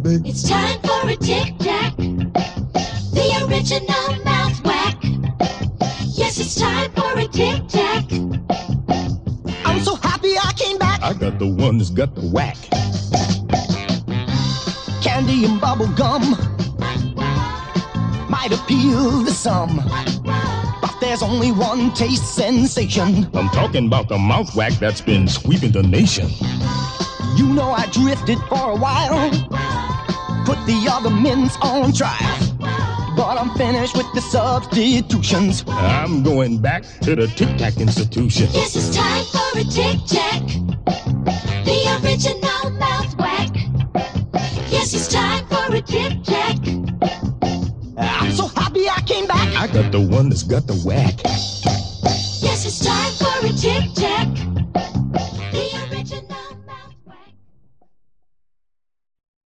baby. It's time for a tic tac. The original mouth whack. Yes, it's time for a tic tac. I'm so happy I came back. I got the one that's got the whack. Candy and bubble gum might appeal to some, but there's only one taste sensation. I'm talking about the mouth whack that's been sweeping the nation. You know I drifted for a while, put the other mints on trial, but I'm finished with the substitutions. I'm going back to the Tic Tac Institution. Yes, it's time for a tic tac. The original mouth whack. Yes, it's time for a tic tac. I'm so happy I came back. I got the one that's got the whack. Yes, it's time for a tic